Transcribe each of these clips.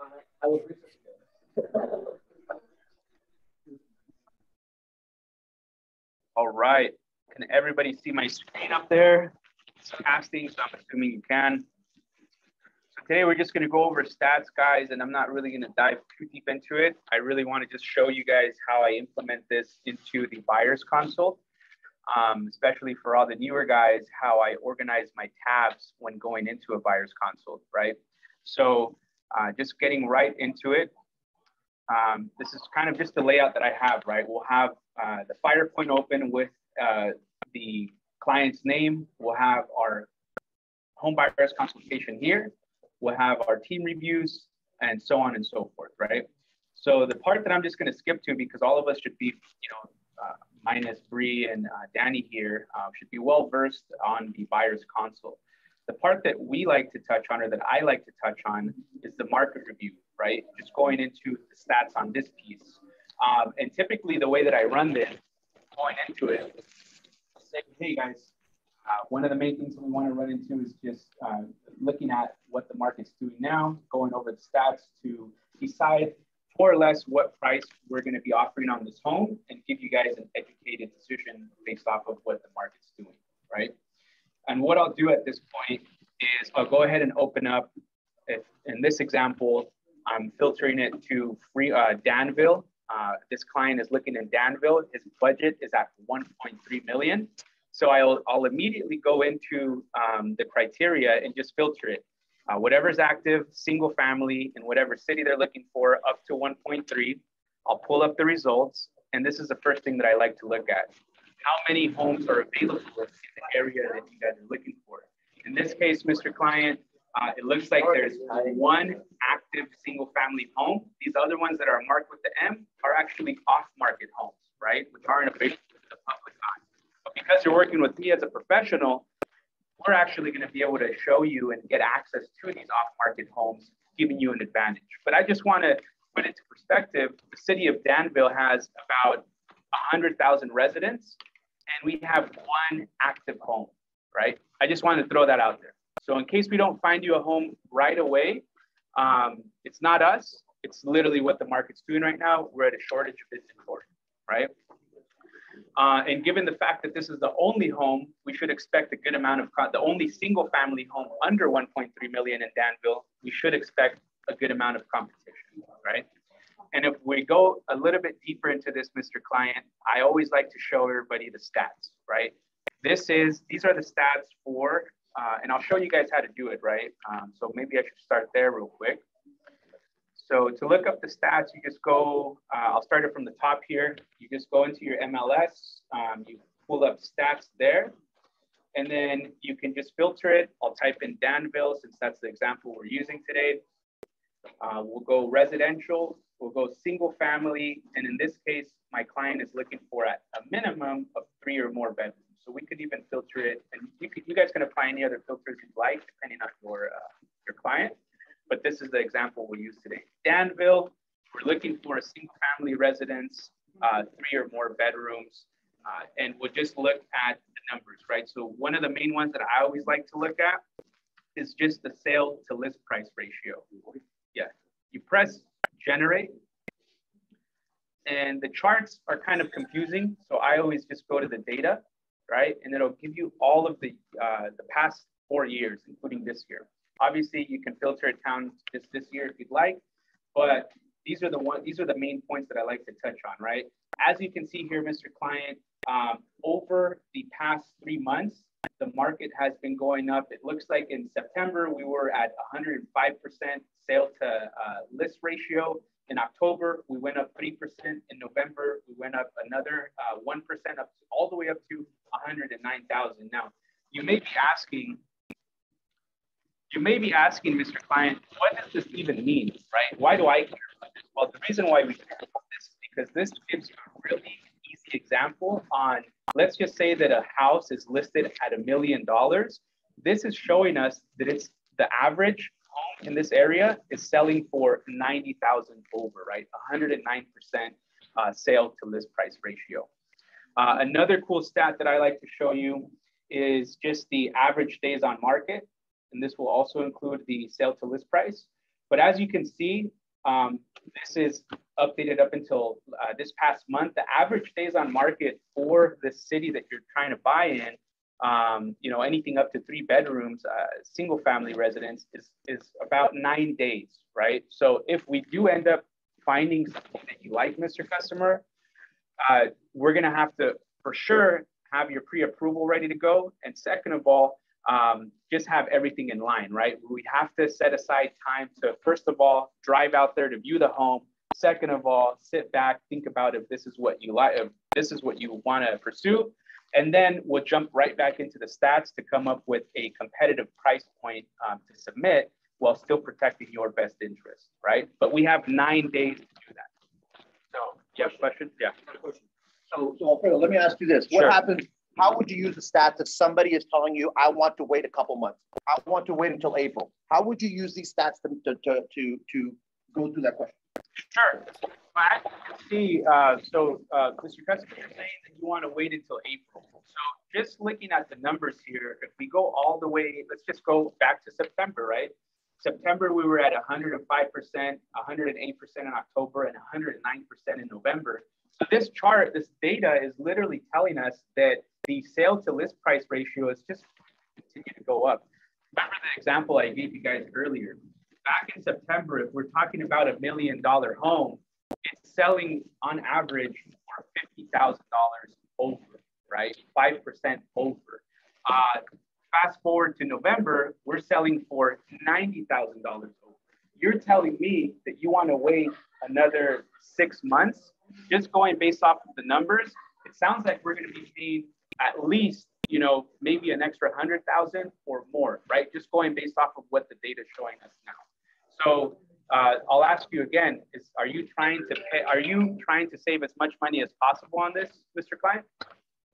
I will All right. Can everybody see my screen up there? It's casting, so I'm assuming you can. So today we're just gonna go over stats, guys, and I'm not really gonna dive too deep into it. I really wanna just show you guys how I implement this into the buyer's console, um, especially for all the newer guys, how I organize my tabs when going into a buyer's console, right? So uh, just getting right into it. Um, this is kind of just the layout that I have, right? We'll have uh, the FirePoint open with uh, the client's name. We'll have our home buyer's consultation here. We'll have our team reviews and so on and so forth, right? So the part that I'm just going to skip to because all of us should be, you know, uh, minus Bree and uh, Danny here uh, should be well versed on the buyer's console. The part that we like to touch on or that I like to touch on is the market review, right? Just going into the stats on this piece. Um, and typically the way that I run this, going into it, say, hey guys, uh, one of the main things that we want to run into is just uh, looking at what the market's doing now, going over the stats to decide more or less what price we're going to be offering on this home and give you guys an educated decision based off of what the market's doing, right? And what I'll do at this point is I'll go ahead and open up, if in this example, I'm filtering it to free uh, Danville. Uh, this client is looking in Danville. His budget is at 1.3 million. So I'll, I'll immediately go into um, the criteria and just filter it. Uh, whatever's active, single family, in whatever city they're looking for, up to 1.3. I'll pull up the results. And this is the first thing that I like to look at. How many homes are available in the area that you guys are looking for? In this case, Mr. Client, uh, it looks like there's one active single family home. These other ones that are marked with the M are actually off market homes, right? Which aren't available to the public eye. But because you're working with me as a professional, we're actually going to be able to show you and get access to these off market homes, giving you an advantage. But I just want to put it to perspective. The city of Danville has about 100,000 residents, and we have one active home, right? I just wanted to throw that out there. So in case we don't find you a home right away, um, it's not us. It's literally what the market's doing right now. We're at a shortage of inventory, right? Uh, and given the fact that this is the only home, we should expect a good amount of, the only single family home under 1.3 million in Danville, we should expect a good amount of competition, right? And if we go a little bit deeper into this, Mr. Client, I always like to show everybody the stats, right? This is, these are the stats for uh, and I'll show you guys how to do it, right? Um, so maybe I should start there real quick. So to look up the stats, you just go, uh, I'll start it from the top here. You just go into your MLS, um, you pull up stats there, and then you can just filter it. I'll type in Danville since that's the example we're using today. Uh, we'll go residential, we'll go single family, and in this case, my client is looking for a, a minimum of three or more bedrooms. So we could even filter it, and you, could, you guys can apply any other filters you'd like, depending on your, uh, your client. But this is the example we'll use today. Danville, we're looking for a single family residence, uh, three or more bedrooms, uh, and we'll just look at the numbers, right? So one of the main ones that I always like to look at is just the sale to list price ratio. Yeah, you press generate, and the charts are kind of confusing. So I always just go to the data right? And it'll give you all of the, uh, the past four years, including this year. Obviously, you can filter it down just this year if you'd like, but these are the one, these are the main points that I like to touch on, right? As you can see here, Mr. Client, um, over the past three months, the market has been going up. It looks like in September, we were at 105% sale to uh, list ratio. In October, we went up 3%. In November, we went up another uh, 1% up to, all the way up to 109,000. Now, you may be asking, you may be asking, Mr. Client, what does this even mean, right? Why do I care about this? Well, the reason why we care about this is because this gives you a really easy example on, let's just say that a house is listed at a million dollars. This is showing us that it's the average in this area is selling for 90,000 over, right? 109% uh, sale to list price ratio. Uh, another cool stat that I like to show you is just the average days on market. And this will also include the sale to list price. But as you can see, um, this is updated up until uh, this past month. The average days on market for the city that you're trying to buy in, um, you know, anything up to three bedrooms, uh, single family residence is, is about nine days, right? So if we do end up finding something that you like, Mr. Customer, uh, we're gonna have to, for sure, have your pre-approval ready to go. And second of all, um, just have everything in line, right? We have to set aside time to, first of all, drive out there to view the home. Second of all, sit back, think about if this is what you like, if this is what you want to pursue. And then we'll jump right back into the stats to come up with a competitive price point um, to submit while still protecting your best interest, right? But we have nine days to do that. So, you have a question? Yeah. So, so Alfredo, let me ask you this. What Sure. happens, how would you use the stats if somebody is telling you, I want to wait a couple months? I want to wait until April. How would you use these stats to, to, to, to, to go through that question? Sure. As see, uh, so uh, Mr. Customer, you're saying that you want to wait until April. So just looking at the numbers here, if we go all the way, let's just go back to September, right? September, we were at 105%, 108% in October, and 109% in November. So this chart, this data is literally telling us that the sale to list price ratio is just continue to go up. Remember the example I gave you guys earlier. Back in September, if we're talking about a million dollar home, it's selling on average for $50,000 over, right? 5% over. Uh, fast forward to November, we're selling for $90,000 over. You're telling me that you want to wait another six months, just going based off of the numbers, it sounds like we're going to be paying at least, you know, maybe an extra 100,000 or more, right? Just going based off of what the data is showing us now. So uh, I'll ask you again: Is are you trying to pay? Are you trying to save as much money as possible on this, Mr. Client?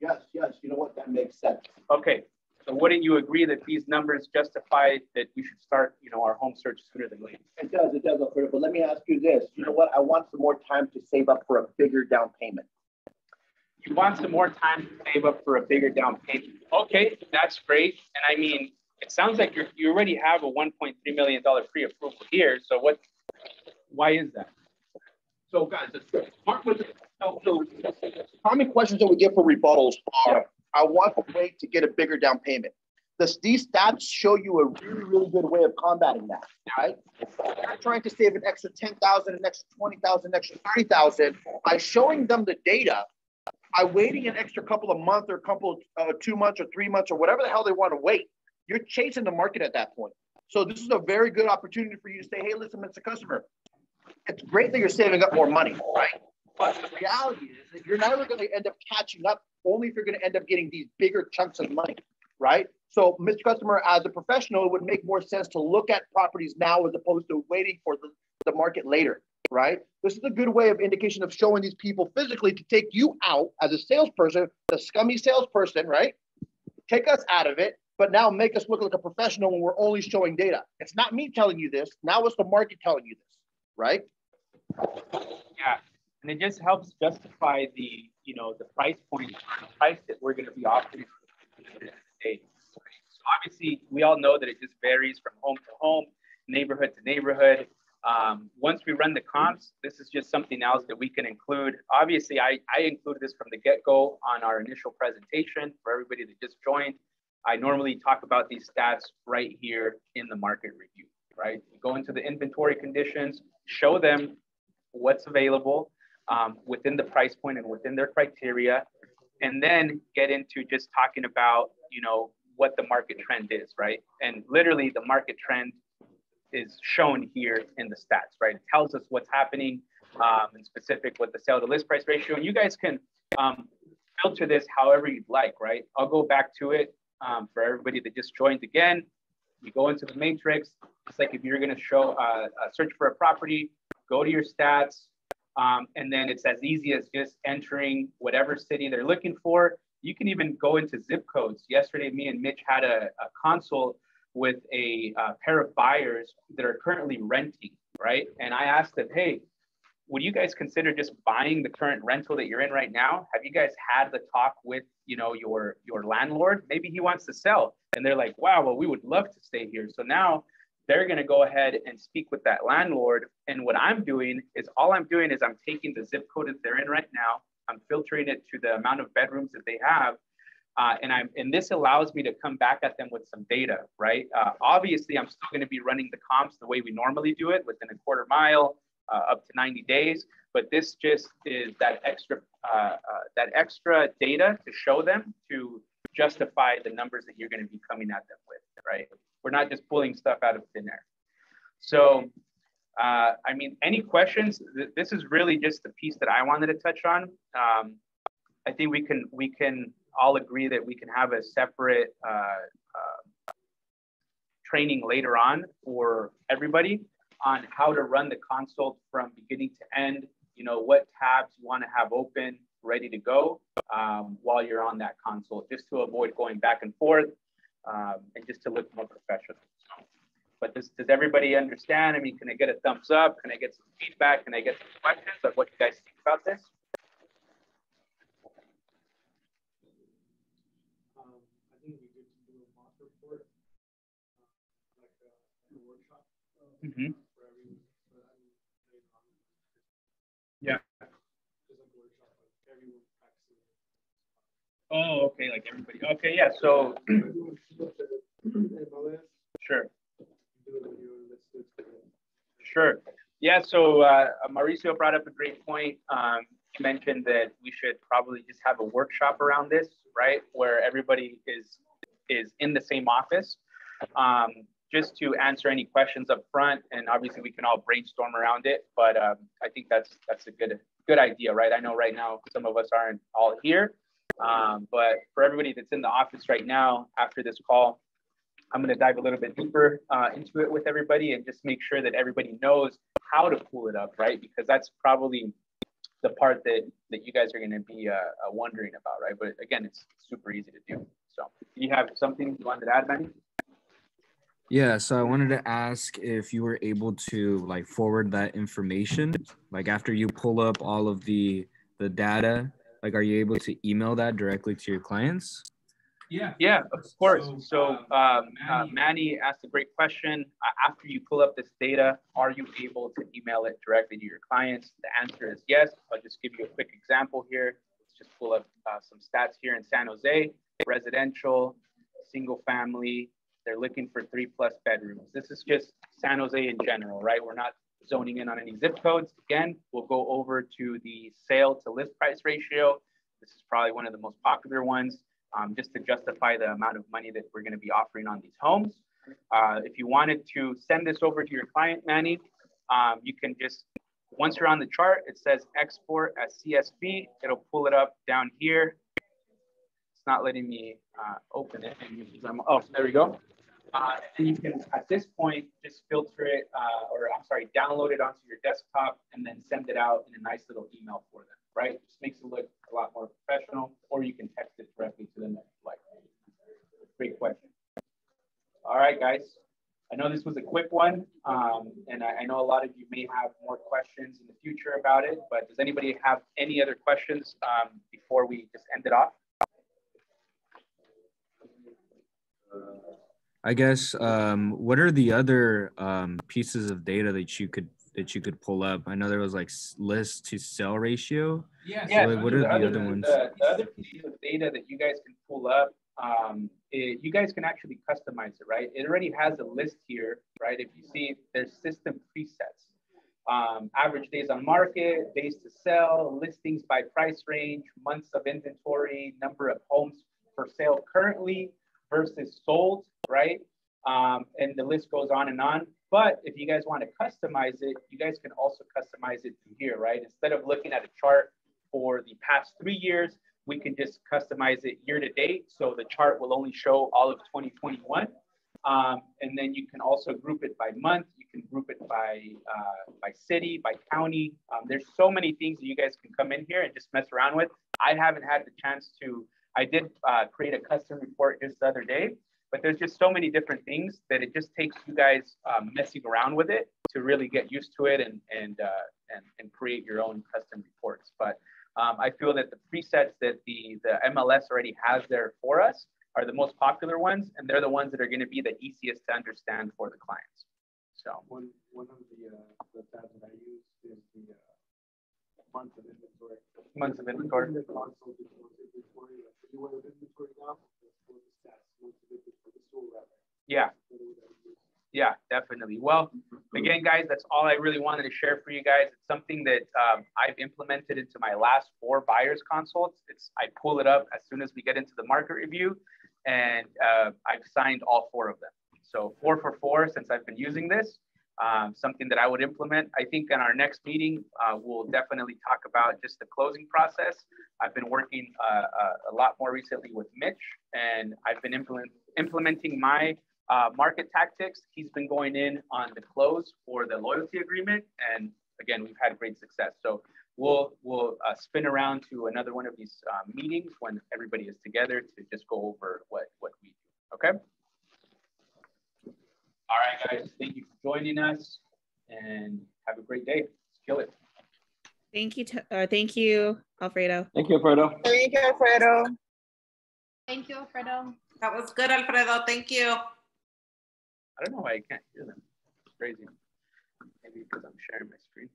Yes, yes, you know what, that makes sense. Okay. So wouldn't you agree that these numbers justify that we should start, you know, our home search sooner than later? It does, it does, Alfredo, but let me ask you this. You know what, I want some more time to save up for a bigger down payment. You want some more time to save up for a bigger down payment. Okay, that's great. And I mean, it sounds like you you already have a 1.3 million dollar pre-approval here. So what? Why is that? So guys, with, so, so common questions that we get for rebuttals are, I want to wait to get a bigger down payment. This, these stats show you a really, really good way of combating that, right? You're trying to save an extra 10,000, an extra 20,000, an extra 30,000 by showing them the data. By waiting an extra couple of months or a couple, uh, two months or three months or whatever the hell they want to wait, you're chasing the market at that point. So this is a very good opportunity for you to say, hey, listen, Mr. Customer, it's great that you're saving up more money, right? But the reality is that you're never going to end up catching up only if you're going to end up getting these bigger chunks of money, right? So, Mr. Customer, as a professional, it would make more sense to look at properties now as opposed to waiting for the, the market later, right? This is a good way of indication of showing these people physically to take you out as a salesperson, the scummy salesperson, right? Take us out of it, but now make us look like a professional when we're only showing data. It's not me telling you this. Now it's the market telling you this, right? Yeah, and it just helps justify the, you know, the price point, the price that we're going to be offering. So obviously, we all know that it just varies from home to home, neighborhood to neighborhood. Um, once we run the comps, this is just something else that we can include. Obviously, I, I included this from the get-go on our initial presentation for everybody that just joined. I normally talk about these stats right here in the market review, right? Go into the inventory conditions, show them what's available um, within the price point and within their criteria, and then get into just talking about, you know, what the market trend is, right? And literally the market trend is shown here in the stats, right? It tells us what's happening um, in specific with the sale to list price ratio. And you guys can um, filter this however you'd like, right? I'll go back to it um, for everybody that just joined again. You go into the matrix. It's like if you're going to show uh, a search for a property, go to your stats, um, and then it's as easy as just entering whatever city they're looking for. You can even go into zip codes. Yesterday, me and Mitch had a, a consult with a, uh pair of buyers that are currently renting, right? And I asked them, hey, would you guys consider just buying the current rental that you're in right now? Have you guys had the talk with, you know, your your landlord? Maybe he wants to sell. And they're like, wow, well, we would love to stay here. So now they're going to go ahead and speak with that landlord. And what I'm doing is all I'm doing is I'm taking the zip code that they're in right now, I'm filtering it to the amount of bedrooms that they have. Uh, and I'm and this allows me to come back at them with some data, right? Uh, obviously, I'm still going to be running the comps the way we normally do it within a quarter mile, up to 90 days. But this just is that extra uh, uh, that extra data to show them to justify the numbers that you're going to be coming at them with, right? We're not just pulling stuff out of thin air. So, uh, I mean, any questions? This is really just the piece that I wanted to touch on. Um, I think we can we can all agree that we can have a separate uh, uh, training later on for everybody on how to run the consult from beginning to end. You know what tabs you want to have open, ready to go um, while you're on that console, just to avoid going back and forth um, and just to look more professional. But does, does everybody understand? I mean, can I get a thumbs up? Can I get some feedback? Can I get some questions of what you guys think about this? Um, I think we could do a mock report, uh, like a, a workshop. Uh, mm -hmm. Oh, okay, like everybody. Okay, yeah. So sure. Sure. Yeah. So uh, Mauricio brought up a great point. Um, he mentioned that we should probably just have a workshop around this, right, where everybody is is in the same office, um, just to answer any questions up front. And obviously, we can all brainstorm around it. But um, I think that's that's a good good idea, right? I know right now some of us aren't all here. Um, but for everybody that's in the office right now, after this call, I'm going to dive a little bit deeper uh, into it with everybody and just make sure that everybody knows how to pull it up, right? Because that's probably the part that, that you guys are going to be uh, uh, wondering about, right? But again, it's super easy to do. So do you have something you wanted to add, Manny? Yeah, so I wanted to ask if you were able to like forward that information, like after you pull up all of the the data like, are you able to email that directly to your clients? Yeah, yeah, of course. So, so um, um uh, Manny asked a great question. Uh, after you pull up this data, are you able to email it directly to your clients? The answer is yes. I'll just give you a quick example here. Let's just pull up uh, some stats here in San Jose. Residential, single family. They're looking for three plus bedrooms. This is just San Jose in general, right? We're not zoning in on any zip codes. Again, we'll go over to the sale to list price ratio. This is probably one of the most popular ones, um, just to justify the amount of money that we're gonna be offering on these homes. Uh, if you wanted to send this over to your client, Manny, um, you can just, once you're on the chart, it says export as CSV. It'll pull it up down here. Not letting me uh, open it. Oh, there we go. Uh, and you can, at this point, just filter it, uh, or I'm sorry, download it onto your desktop and then send it out in a nice little email for them, right? Just makes it look a lot more professional, or you can text it directly to them if you like. Great question. All right, guys. I know this was a quick one, um, and I, I, know a lot of you may have more questions in the future about it, but does anybody have any other questions um, before we just end it off? Uh, I guess um, what are the other um, pieces of data that you could that you could pull up? I know there was like list to sell ratio. Yeah. yeah. So what are the, the other, other ones? The, the, other pieces of data that you guys can pull up, um, it, you guys can actually customize it, right? It already has a list here, right? If you see, there's system presets. Um, average days on market, days to sell, listings by price range, months of inventory, number of homes for sale currently versus sold right? Um, and the list goes on and on. But if you guys want to customize it, you guys can also customize it here, right? Instead of looking at a chart for the past three years, we can just customize it year to date. So the chart will only show all of 2021. Um, and then you can also group it by month. You can group it by uh, by city, by county. Um, there's so many things that you guys can come in here and just mess around with. I haven't had the chance to. I did uh, create a custom report just the other day, but there's just so many different things that it just takes you guys um, messing around with it to really get used to it and and uh, and, and create your own custom reports. But um, I feel that the presets that the the MLS already has there for us are the most popular ones, and they're the ones that are going to be the easiest to understand for the clients. So One, one of the, uh, the tabs that I use is the, uh, month of inventory. months of inventory. The console inventory, like, you want inventory now, what the stats, month of inventory, this will wrap. Yeah, yeah, definitely. Well, again, guys, that's all I really wanted to share for you guys. It's something that um, I've implemented into my last four buyers consults. It's I pull it up as soon as we get into the market review, and uh, I've signed all four of them. So four for four since I've been using this. Um, something that I would implement. I think in our next meeting, uh, we'll definitely talk about just the closing process. I've been working uh, uh a lot more recently with Mitch, and I've been implement, implementing my uh, market tactics. He's been going in on the close for the loyalty agreement, and again, we've had great success. So we'll we'll uh, spin around to another one of these uh, meetings when everybody is together to just go over what what we do. Okay. All right, guys. Thank you for joining us, and have a great day. Let's kill it. Thank you. Uh, thank you, Alfredo. Thank you, Alfredo. Thank you, Alfredo. Thank you, Alfredo. That was good, Alfredo. Thank you. I don't know why I can't hear them. It's crazy. Maybe because I'm sharing my screen.